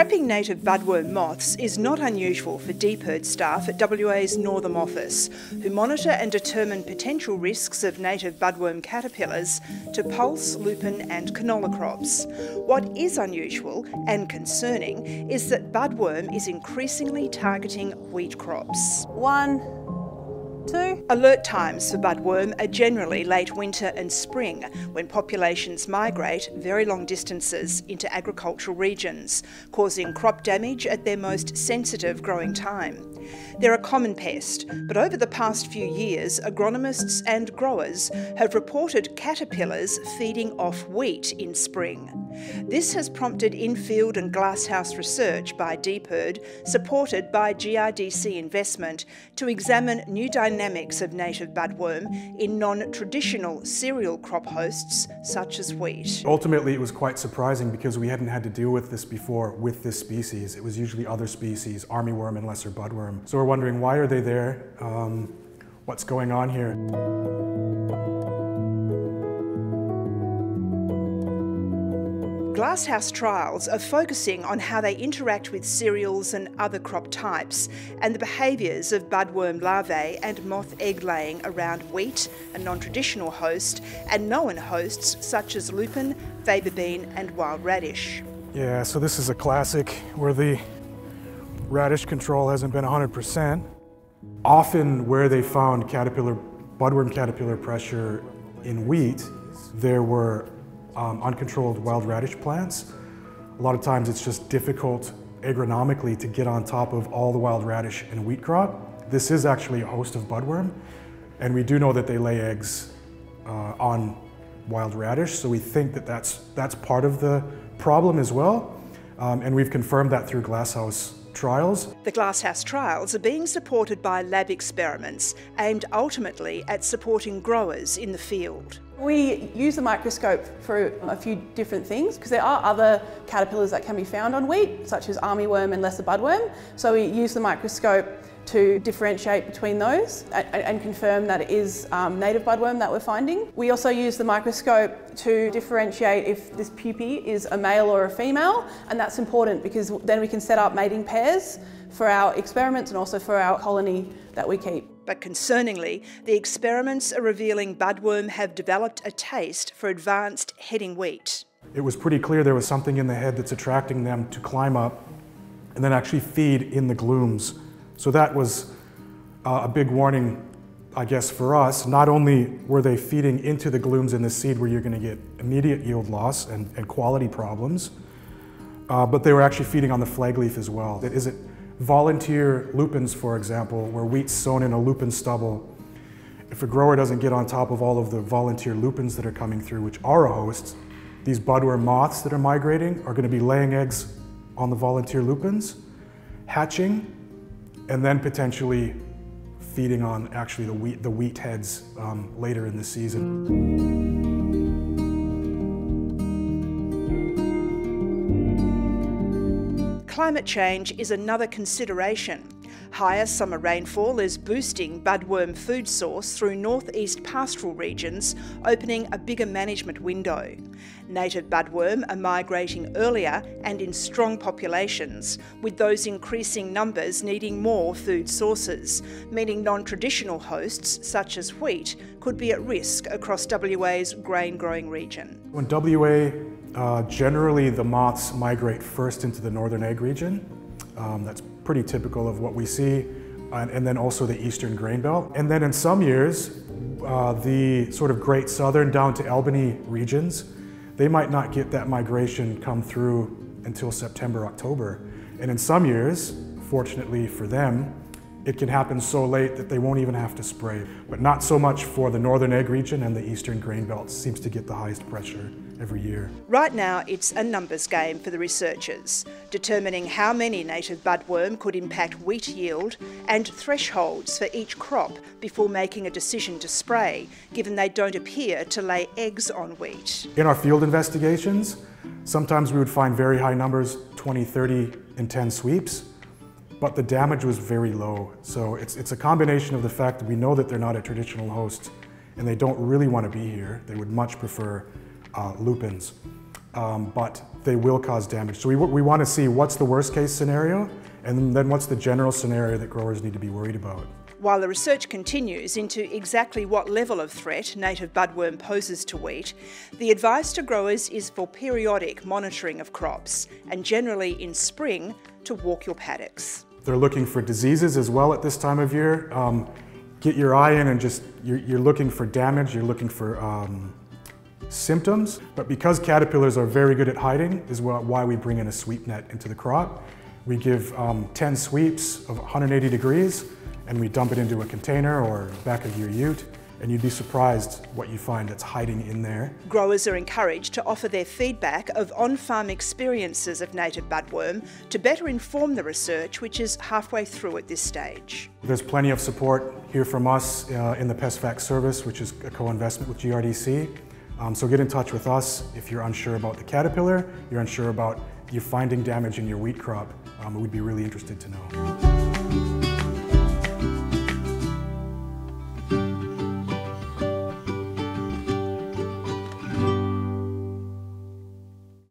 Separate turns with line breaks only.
Trapping native budworm moths is not unusual for DPIRD staff at WA's Northam office, who monitor and determine potential risks of native budworm caterpillars to pulse, lupin and canola crops. What is unusual and concerning is that budworm is increasingly targeting wheat crops.
One, two.
Alert times for budworm are generally late winter and spring, when populations migrate very long distances into agricultural regions, causing crop damage at their most sensitive growing time. They're a common pest, but over the past few years, agronomists and growers have reported caterpillars feeding off wheat in spring. This has prompted in-field and glasshouse research by DPIRD, supported by GRDC investment, to examine new dynamics of native budworm in non-traditional cereal crop hosts such as wheat.
Ultimately, it was quite surprising because we hadn't had to deal with this before with this species. It was usually other species, armyworm and lesser budworm. So we're wondering why are they there? Um, what's going on here?
Glasshouse trials are focusing on how they interact with cereals and other crop types and the behaviours of budworm larvae and moth egg laying around wheat, a non-traditional host, and known hosts such as lupin, faba bean and wild radish.
Yeah, so this is a classic where the radish control hasn't been 100%. Often where they found caterpillar, budworm caterpillar pressure in wheat, there were um, uncontrolled wild radish plants. A lot of times it's just difficult agronomically to get on top of all the wild radish and wheat crop. This is actually a host of budworm, and we do know that they lay eggs uh, on wild radish, so we think that that's, that's part of the problem as well. Um, and we've confirmed that through glasshouse trials.
The Glasshouse trials are being supported by lab experiments aimed ultimately at supporting growers in the field.
We use the microscope for a few different things because there are other caterpillars that can be found on wheat, such as armyworm and lesser budworm. So we use the microscope to differentiate between those and, confirm that it is um, native budworm that we're finding. We also use the microscope to differentiate if this pupae is a male or a female and that's important because then we can set up mating pairs for our experiments and also for our colony that we keep.
But concerningly, the experiments are revealing budworm have developed a taste for advanced heading wheat.
It was pretty clear there was something in the head that's attracting them to climb up and then actually feed in the glumes so that was uh, a big warning, I guess, for us. Not only were they feeding into the glumes in the seed where you're going to get immediate yield loss and, and quality problems, uh, but they were actually feeding on the flag leaf as well. Is it volunteer lupins, for example, where wheat's sown in a lupin stubble, if a grower doesn't get on top of all of the volunteer lupins that are coming through, which are a host, these budworm moths that are migrating are going to be laying eggs on the volunteer lupins, hatching, and then potentially feeding on actually the wheat, the wheat heads um, later in the
season. Climate change is another consideration. Higher summer rainfall is boosting budworm food source through northeast pastoral regions, opening a bigger management window. Native budworm are migrating earlier and in strong populations, with those increasing numbers needing more food sources, meaning non-traditional hosts such as wheat could be at risk across WA's grain growing region.
When WA, uh, generally the moths migrate first into the northern ag region. Um, that's pretty typical of what we see, and, and, then also the eastern grain belt. And then in some years, uh, the sort of Great Southern down to Albany regions, they might not get that migration come through until September, October. And in some years, fortunately for them, it can happen so late that they won't even have to spray. But not so much for the northern ag region and the eastern grain belt seems to get the highest pressure every year.
Right now, it's a numbers game for the researchers, determining how many native budworm could impact wheat yield and thresholds for each crop before making a decision to spray, given they don't appear to lay eggs on wheat.
In our field investigations, sometimes we would find very high numbers, 20, 30 in 10 sweeps but the damage was very low. So it's, it's a combination of the fact that we know that they're not a traditional host and they don't really want to be here. They would much prefer uh, lupins. um, but they will cause damage. So we, we want to see what's the worst case scenario, and then what's the general scenario that growers need to be worried about.
While the research continues into exactly what level of threat native budworm poses to wheat, the advice to growers is for periodic monitoring of crops and generally in spring to walk your paddocks.
They're looking for diseases as well at this time of year. Um, get your eye in and just, you're, you're looking for damage, you're looking for um, symptoms, but because caterpillars are very good at hiding is why we bring in a sweep net into the crop. We give um, 10 sweeps of 180 degrees and we dump it into a container or back of your ute and you'd be surprised what you find that's hiding in there.
Growers are encouraged to offer their feedback of on-farm experiences of native budworm to better inform the research, which is halfway through at this stage.
There's plenty of support here from us uh, in the PestFacts service, which is a co-investment with GRDC. Um, so get in touch with us if you're unsure about the caterpillar, you're unsure about you finding damage in your wheat crop. Um, we'd be really interested to know.